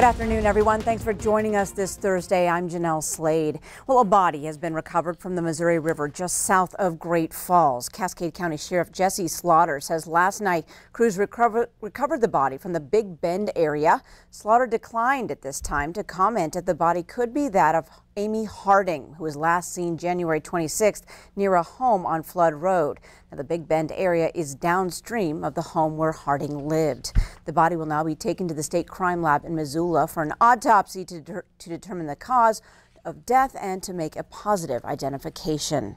Good afternoon, everyone. Thanks for joining us this Thursday. I'm Janelle Slade. Well, a body has been recovered from the Missouri River just south of Great Falls. Cascade County Sheriff Jesse Slaughter says last night crews recover, recovered the body from the Big Bend area. Slaughter declined at this time to comment that the body could be that of Amy Harding, who was last seen January 26th near a home on Flood Road. Now, the Big Bend area is downstream of the home where Harding lived. The body will now be taken to the state crime lab in Missoula for an autopsy to, de to determine the cause of death and to make a positive identification.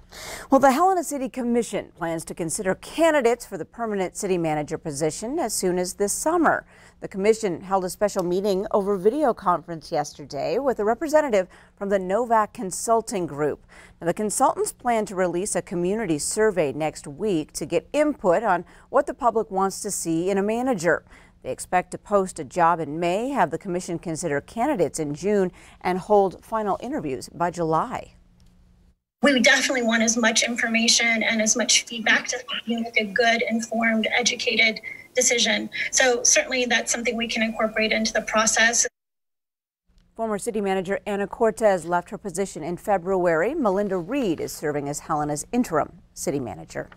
Well, the Helena City Commission plans to consider candidates for the permanent city manager position as soon as this summer. The commission held a special meeting over video conference yesterday with a representative from the Novak Consulting Group. Now, the consultants plan to release a community survey next week to get input on what the public wants to see in a manager. They expect to post a job in May, have the commission consider candidates in June, and hold final interviews by July. We definitely want as much information and as much feedback to make a good, informed, educated decision. So certainly that's something we can incorporate into the process. Former city manager Ana Cortez left her position in February. Melinda Reed is serving as Helena's interim city manager.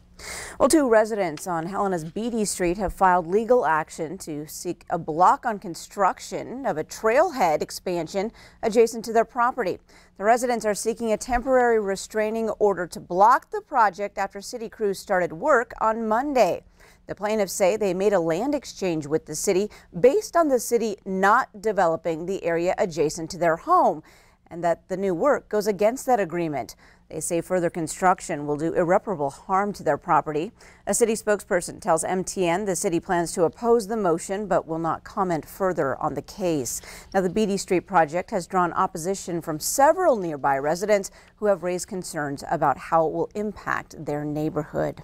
Well, two residents on Helena's Beattie Street have filed legal action to seek a block on construction of a trailhead expansion adjacent to their property. The residents are seeking a temporary restraining order to block the project after city crews started work on Monday. The plaintiffs say they made a land exchange with the city based on the city not developing the area adjacent to their home and that the new work goes against that agreement. They say further construction will do irreparable harm to their property. A city spokesperson tells MTN the city plans to oppose the motion but will not comment further on the case. Now, the Beattie Street project has drawn opposition from several nearby residents who have raised concerns about how it will impact their neighborhood.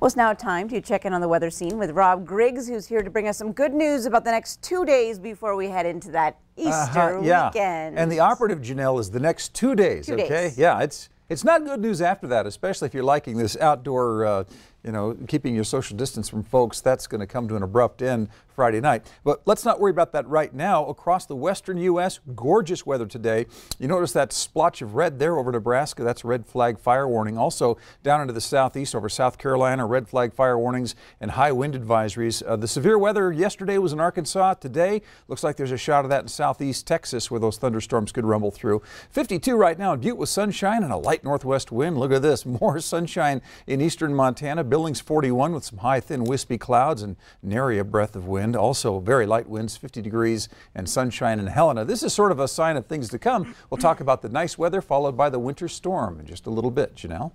Well, it's now time to check in on the weather scene with Rob Griggs, who's here to bring us some good news about the next two days before we head into that Easter uh -huh, yeah. weekend. And the operative, Janelle, is the next two days, two okay? Days. Yeah, it's it's not good news after that, especially if you're liking this outdoor uh, you know, keeping your social distance from folks, that's going to come to an abrupt end Friday night. But let's not worry about that right now. Across the western U.S., gorgeous weather today. You notice that splotch of red there over Nebraska. That's red flag fire warning. Also down into the southeast over South Carolina, red flag fire warnings and high wind advisories. Uh, the severe weather yesterday was in Arkansas. Today looks like there's a shot of that in southeast Texas where those thunderstorms could rumble through. 52 right now in Butte with sunshine and a light northwest wind. Look at this. More sunshine in eastern Montana. Billings 41 with some high, thin, wispy clouds and nary a breath of wind. Also, very light winds, 50 degrees, and sunshine in Helena. This is sort of a sign of things to come. We'll talk about the nice weather followed by the winter storm in just a little bit. Janelle?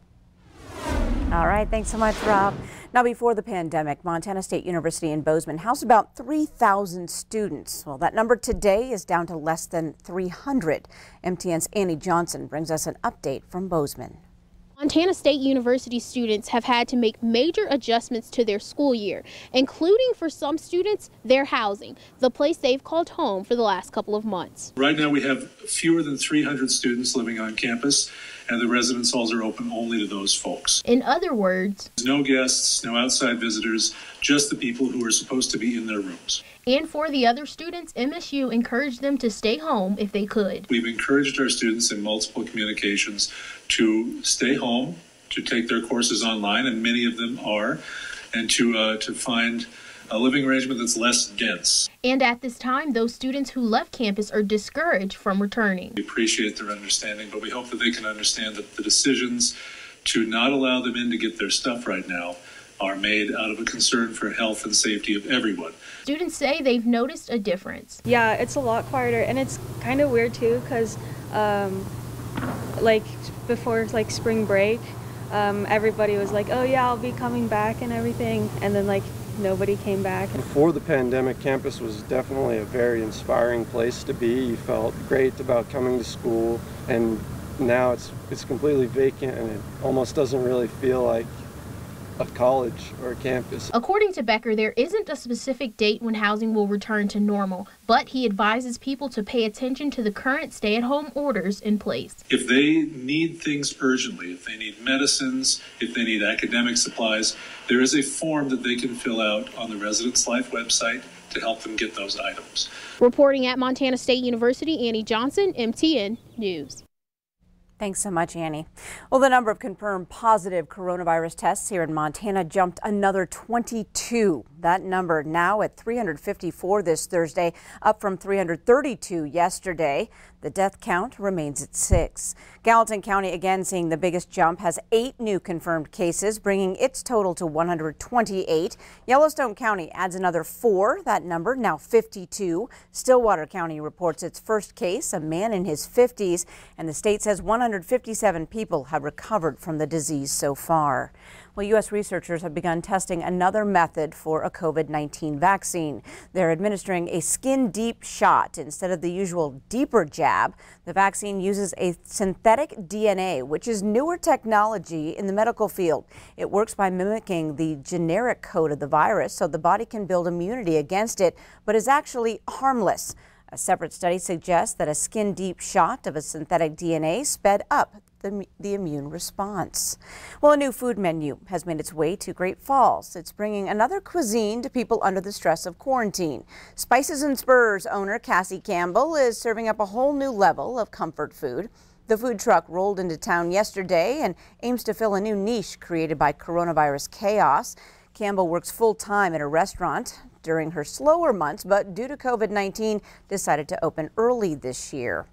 All right, thanks so much, Rob. Now, before the pandemic, Montana State University in Bozeman housed about 3,000 students. Well, that number today is down to less than 300. MTN's Annie Johnson brings us an update from Bozeman. Montana State University students have had to make major adjustments to their school year, including for some students, their housing, the place they've called home for the last couple of months. Right now we have fewer than 300 students living on campus and the residence halls are open only to those folks. In other words, no guests, no outside visitors, just the people who are supposed to be in their rooms. And for the other students, MSU encouraged them to stay home if they could. We've encouraged our students in multiple communications to stay home, to take their courses online, and many of them are, and to uh, to find a living arrangement that's less dense. And at this time, those students who left campus are discouraged from returning. We appreciate their understanding, but we hope that they can understand that the decisions to not allow them in to get their stuff right now are made out of a concern for health and safety of everyone. Students say they've noticed a difference. Yeah, it's a lot quieter, and it's kind of weird too, because um, like before like spring break, um, everybody was like, "Oh yeah, I'll be coming back" and everything, and then like nobody came back. Before the pandemic, campus was definitely a very inspiring place to be. You felt great about coming to school, and now it's it's completely vacant, and it almost doesn't really feel like a college or a campus. According to Becker, there isn't a specific date when housing will return to normal, but he advises people to pay attention to the current stay at home orders in place. If they need things urgently, if they need medicines, if they need academic supplies, there is a form that they can fill out on the Residence Life website to help them get those items. Reporting at Montana State University, Annie Johnson, MTN News. Thanks so much, Annie. Well, the number of confirmed positive coronavirus tests here in Montana jumped another 22. That number now at 354 this Thursday, up from 332 yesterday. The death count remains at six. Gallatin County again seeing the biggest jump has eight new confirmed cases, bringing its total to 128. Yellowstone County adds another four, that number now 52. Stillwater County reports its first case, a man in his 50s, and the state says 157 people have recovered from the disease so far. Well, U.S. researchers have begun testing another method for a COVID-19 vaccine. They're administering a skin deep shot instead of the usual deeper jab. The vaccine uses a synthetic DNA, which is newer technology in the medical field. It works by mimicking the generic code of the virus so the body can build immunity against it, but is actually harmless. A separate study suggests that a skin deep shot of a synthetic DNA sped up the, the immune response. Well, a new food menu has made its way to Great Falls. It's bringing another cuisine to people under the stress of quarantine. Spices and Spurs owner Cassie Campbell is serving up a whole new level of comfort food. The food truck rolled into town yesterday and aims to fill a new niche created by coronavirus chaos. Campbell works full time at a restaurant during her slower months, but due to COVID 19, decided to open early this year.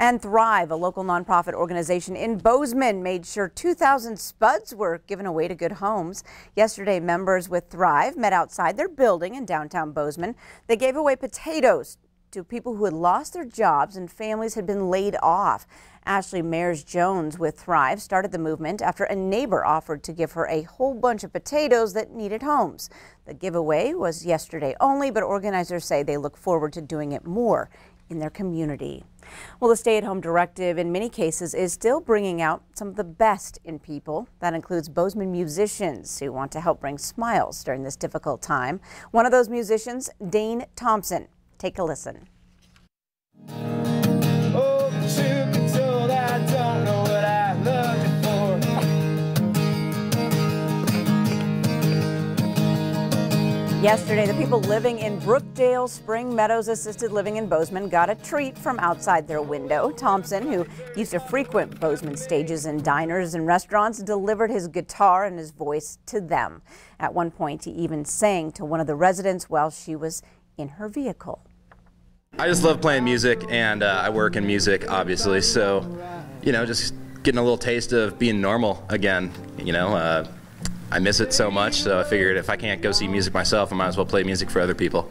And Thrive, a local nonprofit organization in Bozeman, made sure 2,000 spuds were given away to good homes. Yesterday, members with Thrive met outside their building in downtown Bozeman. They gave away potatoes to people who had lost their jobs and families had been laid off. Ashley Mayers Jones with Thrive started the movement after a neighbor offered to give her a whole bunch of potatoes that needed homes. The giveaway was yesterday only, but organizers say they look forward to doing it more in their community. Well, the stay at home directive in many cases is still bringing out some of the best in people. That includes Bozeman musicians who want to help bring smiles during this difficult time. One of those musicians, Dane Thompson. Take a listen. Yesterday, the people living in Brookdale Spring Meadows Assisted Living in Bozeman got a treat from outside their window. Thompson, who used to frequent Bozeman stages and diners and restaurants, delivered his guitar and his voice to them. At one point, he even sang to one of the residents while she was in her vehicle. I just love playing music, and uh, I work in music, obviously. So, you know, just getting a little taste of being normal again. You know, uh, I miss it so much, so I figured if I can't go see music myself, I might as well play music for other people.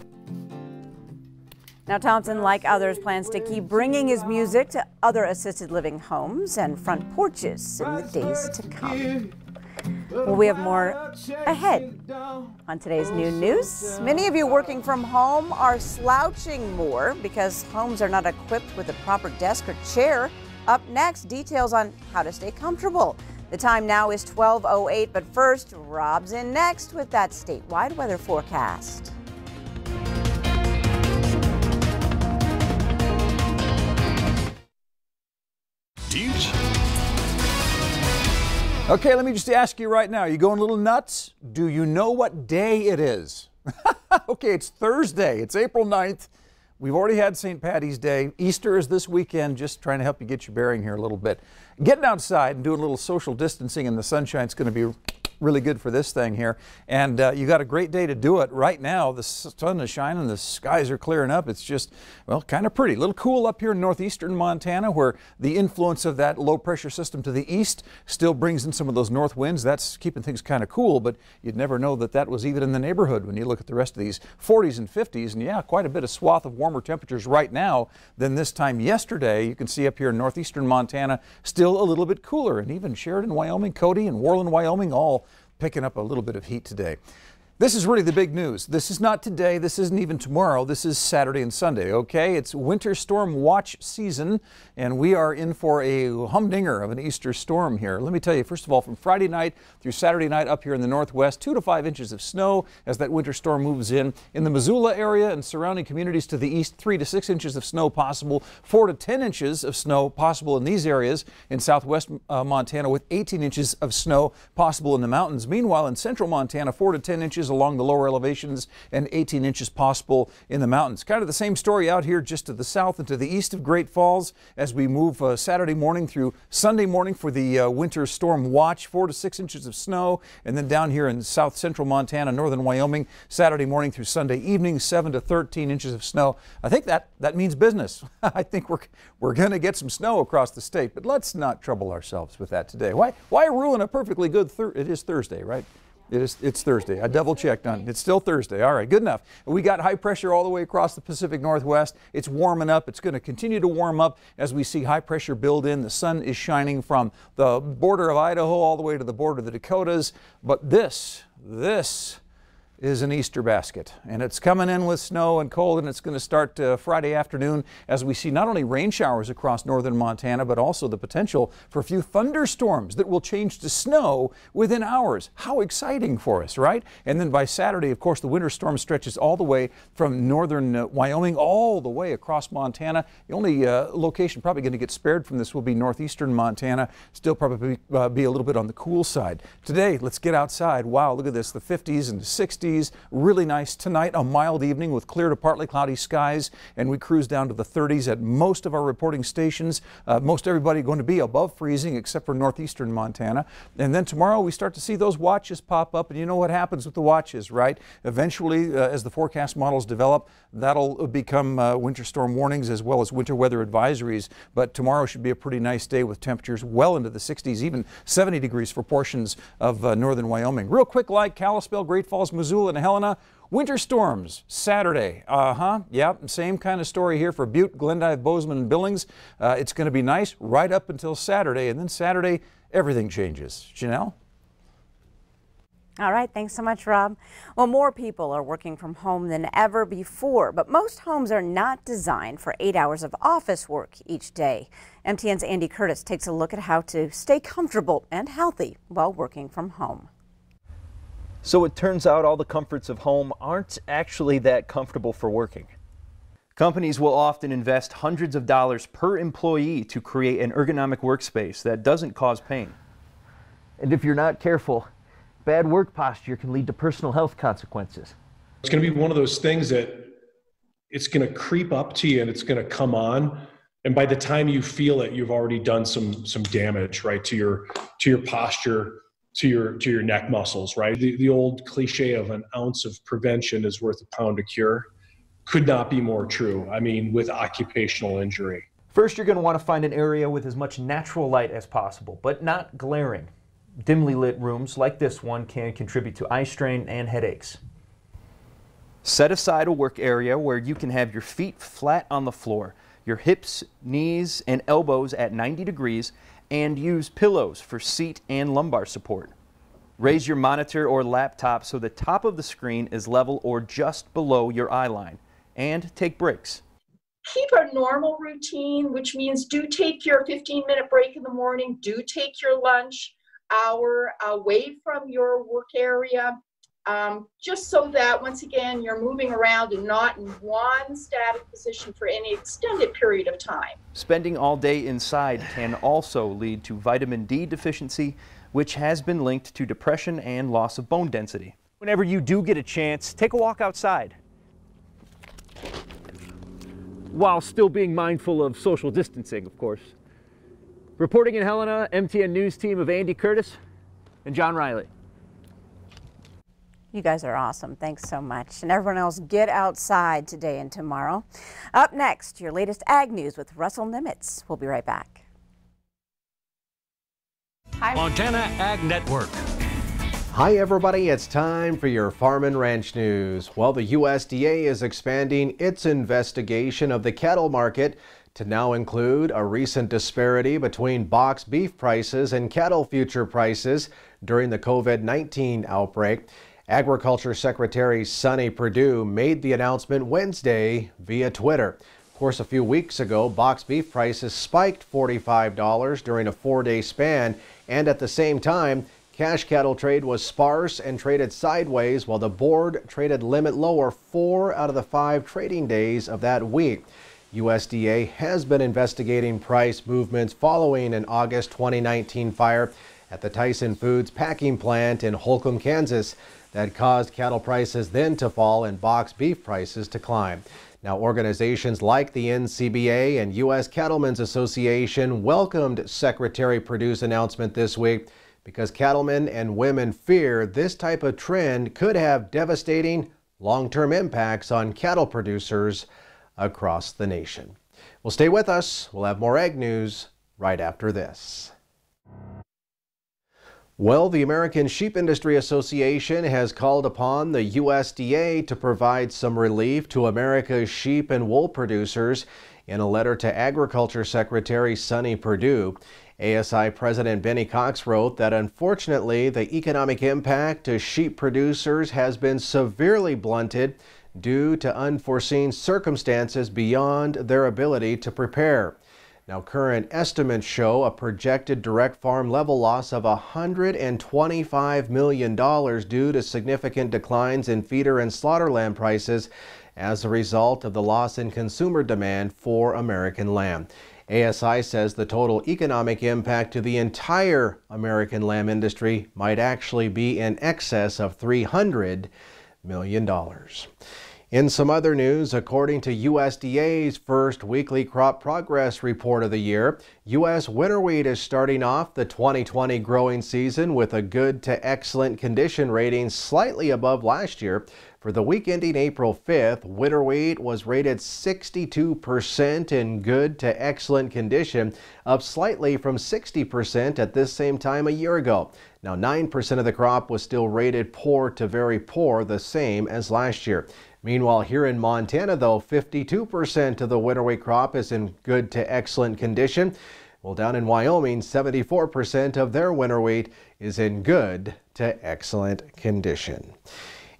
Now, Thompson, like others, plans to keep bringing his music to other assisted living homes and front porches in the days to come. Well, we have more ahead on today's new news. Many of you working from home are slouching more because homes are not equipped with a proper desk or chair. Up next, details on how to stay comfortable. The time now is 12.08, but first, Rob's in next with that statewide weather forecast. Okay, let me just ask you right now, are you going a little nuts? Do you know what day it is? okay, it's Thursday. It's April 9th. We've already had St. Patty's Day. Easter is this weekend, just trying to help you get your bearing here a little bit. Getting outside and doing a little social distancing in the sunshine is going to be really good for this thing here. And uh, you got a great day to do it. Right now, the sun is shining, the skies are clearing up. It's just, well, kind of pretty. A little cool up here in northeastern Montana where the influence of that low pressure system to the east still brings in some of those north winds. That's keeping things kind of cool, but you'd never know that that was even in the neighborhood when you look at the rest of these 40s and 50s. And yeah, quite a bit of swath of warmer temperatures right now than this time yesterday. You can see up here in northeastern Montana, still a little bit cooler. And even Sheridan, Wyoming, Cody, and Worland, Wyoming, all picking up a little bit of heat today. This is really the big news. This is not today. This isn't even tomorrow. This is Saturday and Sunday, okay? It's winter storm watch season, and we are in for a humdinger of an Easter storm here. Let me tell you, first of all, from Friday night through Saturday night up here in the northwest, two to five inches of snow as that winter storm moves in. In the Missoula area and surrounding communities to the east, three to six inches of snow possible, four to 10 inches of snow possible in these areas in southwest uh, Montana with 18 inches of snow possible in the mountains. Meanwhile, in central Montana, four to 10 inches along the lower elevations and 18 inches possible in the mountains. Kind of the same story out here just to the south and to the east of Great Falls as we move uh, Saturday morning through Sunday morning for the uh, winter storm watch, four to six inches of snow, and then down here in south central Montana, northern Wyoming, Saturday morning through Sunday evening, seven to 13 inches of snow. I think that that means business. I think we're we're going to get some snow across the state, but let's not trouble ourselves with that today. Why why ruin a perfectly good? It is Thursday, right? It is, it's Thursday. I double checked on it. It's still Thursday. All right, good enough. We got high pressure all the way across the Pacific Northwest. It's warming up. It's going to continue to warm up as we see high pressure build in. The sun is shining from the border of Idaho all the way to the border of the Dakotas. But this, this, is an Easter basket. And it's coming in with snow and cold, and it's going to start uh, Friday afternoon as we see not only rain showers across northern Montana, but also the potential for a few thunderstorms that will change to snow within hours. How exciting for us, right? And then by Saturday, of course, the winter storm stretches all the way from northern uh, Wyoming all the way across Montana. The only uh, location probably going to get spared from this will be northeastern Montana. Still probably uh, be a little bit on the cool side. Today, let's get outside. Wow, look at this, the 50s and the 60s. Really nice tonight, a mild evening with clear to partly cloudy skies, and we cruise down to the 30s at most of our reporting stations. Uh, most everybody going to be above freezing except for northeastern Montana. And then tomorrow we start to see those watches pop up, and you know what happens with the watches, right? Eventually, uh, as the forecast models develop, that'll become uh, winter storm warnings as well as winter weather advisories. But tomorrow should be a pretty nice day with temperatures well into the 60s, even 70 degrees for portions of uh, northern Wyoming. Real quick like Kalispell, Great Falls, Missoula, and Helena. Winter storms Saturday. Uh huh. Yep. Same kind of story here for Butte, Glendive, Bozeman, and Billings. Uh, it's going to be nice right up until Saturday. And then Saturday, everything changes. Janelle? All right, thanks so much, Rob. Well, more people are working from home than ever before, but most homes are not designed for eight hours of office work each day. MTN's Andy Curtis takes a look at how to stay comfortable and healthy while working from home. So it turns out all the comforts of home aren't actually that comfortable for working. Companies will often invest hundreds of dollars per employee to create an ergonomic workspace that doesn't cause pain. And if you're not careful, bad work posture can lead to personal health consequences. It's going to be one of those things that it's going to creep up to you and it's going to come on and by the time you feel it you've already done some some damage right to your to your posture to your to your neck muscles right the, the old cliche of an ounce of prevention is worth a pound of cure could not be more true i mean with occupational injury First, you're going to want to find an area with as much natural light as possible, but not glaring. Dimly lit rooms like this one can contribute to eye strain and headaches. Set aside a work area where you can have your feet flat on the floor, your hips, knees, and elbows at 90 degrees, and use pillows for seat and lumbar support. Raise your monitor or laptop so the top of the screen is level or just below your eye line, and take breaks. keep a normal routine, which means do take your 15 minute break in the morning, do take your lunch hour away from your work area, um, just so that once again you're moving around and not in one static position for any extended period of time. Spending all day inside can also lead to vitamin D deficiency, which has been linked to depression and loss of bone density. Whenever you do get a chance, take a walk outside. While still being mindful of social distancing, of course. Reporting in Helena, MTN News team of Andy Curtis and John Riley. You guys are awesome. Thanks so much. And everyone else, get outside today and tomorrow. Up next, your latest ag news with Russell Nemetz. We'll be right back. Hi. Montana Ag Network. Hi, everybody. It's time for your Farm and Ranch News. Well, the USDA is expanding its investigation of the cattle market to now include a recent disparity between box beef prices and cattle future prices during the COVID 19 outbreak. Agriculture Secretary Sonny Perdue made the announcement Wednesday via Twitter. Of course, a few weeks ago, box beef prices spiked $45 during a four day span, and at the same time, cash cattle trade was sparse and traded sideways while the board traded limit lower four out of the five trading days of that week. USDA has been investigating price movements following an August 2019 fire at the Tyson Foods packing plant in Holcomb, Kansas. That caused cattle prices then to fall and box beef prices to climb. Now, organizations like the NCBA and U.S. Cattlemen's Association welcomed Secretary Perdue's announcement this week because cattlemen and women fear this type of trend could have devastating long-term impacts on cattle producers across the nation. Well, stay with us. We'll have more ag news right after this. Well, the American Sheep Industry Association has called upon the USDA to provide some relief to America's sheep and wool producers in a letter to Agriculture Secretary Sonny Perdue. ASI President Benny Cox wrote that unfortunately the economic impact to sheep producers has been severely blunted due to unforeseen circumstances beyond their ability to prepare. Now, current estimates show a projected direct farm level loss of $125 million due to significant declines in feeder and slaughter lamb prices as a result of the loss in consumer demand for American lamb. ASI says the total economic impact to the entire American lamb industry might actually be in excess of $300 million. In some other news, according to USDA's first weekly crop progress report of the year, U.S. winter wheat is starting off the 2020 growing season with a good to excellent condition rating slightly above last year. For the week ending April 5th, winter wheat was rated 62% in good to excellent condition, up slightly from 60% at this same time a year ago. Now, 9% of the crop was still rated poor to very poor, the same as last year. Meanwhile, here in Montana, though, 52% of the winter wheat crop is in good to excellent condition. Well, down in Wyoming, 74% of their winter wheat is in good to excellent condition.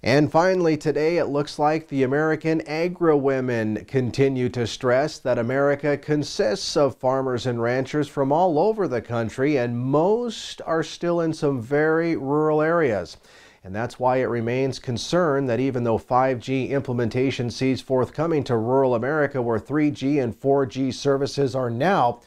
And finally, today it looks like the American agri women continue to stress that America consists of farmers and ranchers from all over the country, and most are still in some very rural areas. And that's why it remains concerned that even though 5G implementation sees forthcoming to rural America where 3G and 4G services are now,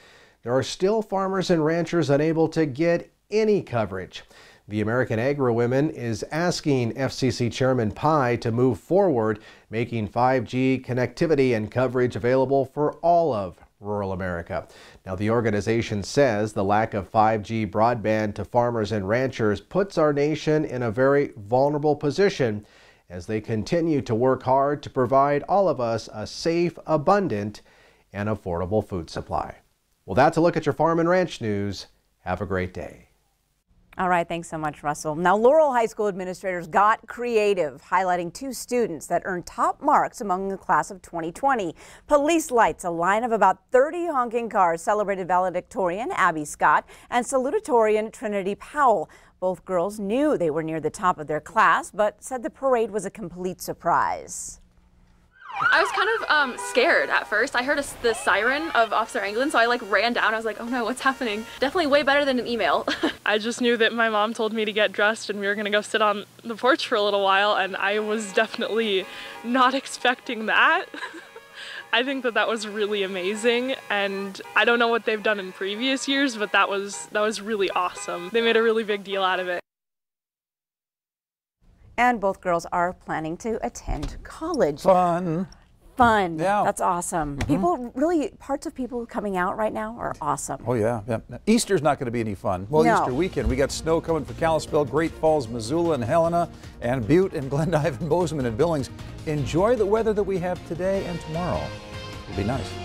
there are still farmers and ranchers unable to get any coverage. The American Agri-Women is asking FCC Chairman Pai to move forward, making 5G connectivity and coverage available for all of rural America. Now, the organization says the lack of 5G broadband to farmers and ranchers puts our nation in a very vulnerable position as they continue to work hard to provide all of us a safe, abundant, and affordable food supply. Well, that's a look at your farm and ranch news. Have a great day. All right, thanks so much, Russell. Now, Laurel High School administrators got creative, highlighting two students that earned top marks among the class of 2020. Police lights, a line of about 30 honking cars, celebrated valedictorian Abby Scott and salutatorian Trinity Powell. Both girls knew they were near the top of their class, but said the parade was a complete surprise. I was kind of um, scared at first. I heard a, the siren of Officer Anglin, so I like ran down. I was like, oh no, what's happening? Definitely way better than an email. I just knew that my mom told me to get dressed and we were gonna go sit on the porch for a little while, and I was definitely not expecting that. I think that that was really amazing, and I don't know what they've done in previous years, but that was that was really awesome. They made a really big deal out of it. And both girls are planning to attend college. Fun. Fun. Yeah. That's awesome. Mm -hmm. People really, parts of people coming out right now are awesome. Oh, yeah. yeah. Easter's not going to be any fun. Well, no. Easter weekend, we got snow coming for Kalispell, Great Falls, Missoula, and Helena, and Butte, and Glendive, and Bozeman, and Billings. Enjoy the weather that we have today and tomorrow. It'll be nice.